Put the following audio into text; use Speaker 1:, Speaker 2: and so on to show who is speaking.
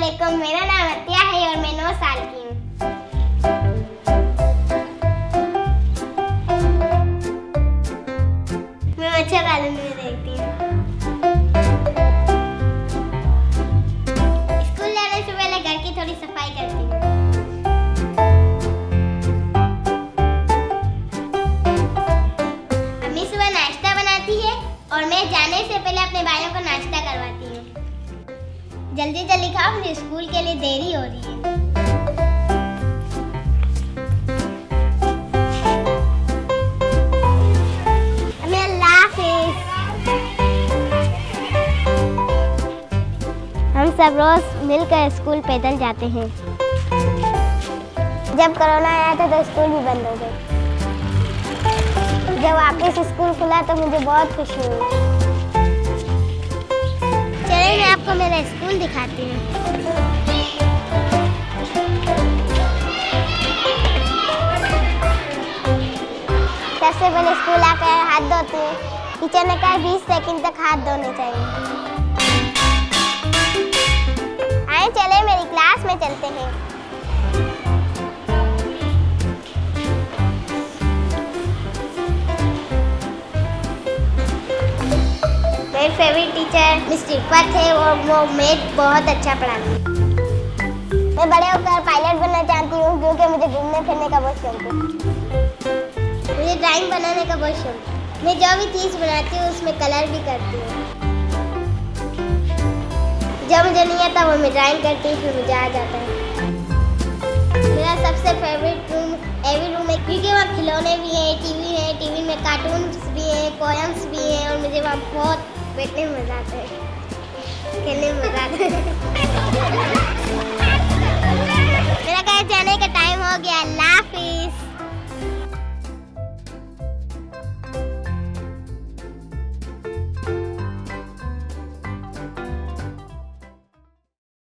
Speaker 1: वालेकुम मेरा नाम अतिया है और मैं नौ साल की हूँ मैं मच्छर पालन में देखती हूँ स्कूल जाने से पहले घर की थोड़ी सफ़ाई करती हूँ अम्मी सुबह नाश्ता बनाती है और मैं जाने से पहले अपने भाइयों को नाश्ता करवाती हूँ जल्दी जल्दी खाओ मुझे स्कूल के लिए देरी हो रही है। हम सब रोज मिलकर स्कूल पैदल जाते हैं। जब कोरोना आया था तो स्कूल भी बंद हो गए। जब वापस स्कूल खुला तो मुझे बहुत खुशी हुई। चलिए मैं आपको मेरा स्कूल दिखाती हूँ। सबसे पहले स्कूल आकर हाथ धोती हूँ। टीचर ने कहा बीस सेकंड तक हाथ धोने चाहिए। आए, चले मेरी क्लास में चलते हैं। मेरी फेवरेट टीचर मिस रिफत है, और वो मैथ बहुत अच्छा पढ़ाती है। मैं बड़े होकर पायलट बनना चाहती हूँ क्योंकि मुझे घूमने फिरने का बहुत शौक है। मुझे ड्राइंग बनाने का बहुत शौक है। मैं जो भी चीज़ बनाती हूँ, उसमें कलर भी करती हूँ। जो मुझे नहीं आता, वो मैं ड्राइंग करती हूँ, फिर मुझे आ जाता है। मेरा सबसे फेवरेट रूम एवी रूम है, क्योंकि वहाँ खिलौने भी हैं, टीवी है, टीवी में कार्टून्स भी हैं पोएम्स भी हैं, और मुझे वहाँ बहुत में मज़ा आता है। खेलने मज़ा आता है।